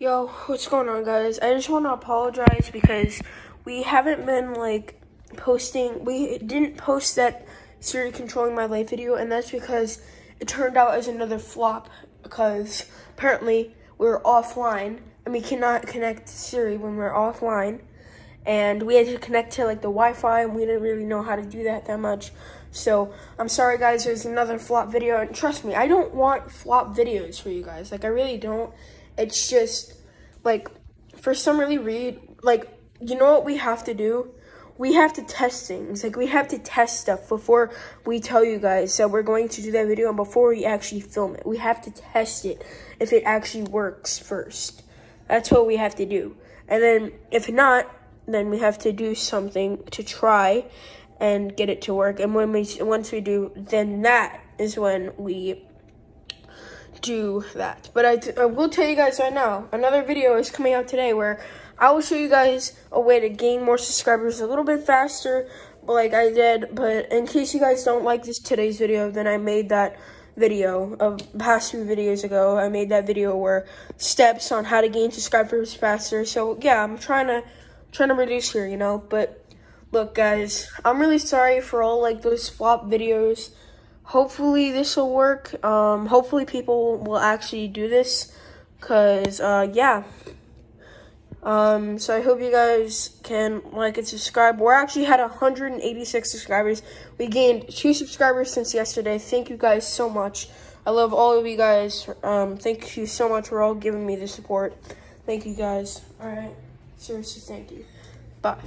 Yo, what's going on, guys? I just want to apologize because we haven't been like posting. We didn't post that Siri controlling my life video, and that's because it turned out as another flop. Because apparently we are offline and we cannot connect to Siri when we're offline, and we had to connect to like the Wi-Fi, and we didn't really know how to do that that much. So I'm sorry, guys. There's another flop video, and trust me, I don't want flop videos for you guys. Like I really don't. It's just like for some really read like you know what we have to do? We have to test things. Like we have to test stuff before we tell you guys that we're going to do that video and before we actually film it. We have to test it if it actually works first. That's what we have to do. And then if not, then we have to do something to try and get it to work. And when we once we do, then that is when we do that. But I, I will tell you guys right now, another video is coming out today where I will show you guys a way to gain more subscribers a little bit faster, like I did. But in case you guys don't like this today's video, then I made that video of past few videos ago. I made that video where steps on how to gain subscribers faster. So yeah, I'm trying to trying to reduce here, you know. But look, guys, I'm really sorry for all like those flop videos hopefully this will work. Um, hopefully people will actually do this, cause uh, yeah. Um, so I hope you guys can like and subscribe. We're actually had 186 subscribers. We gained two subscribers since yesterday. Thank you guys so much. I love all of you guys. Um, thank you so much for all giving me the support. Thank you guys. All right. Seriously, thank you. Bye.